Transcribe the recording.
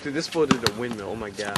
Dude, this floated a windmill. Oh my gosh.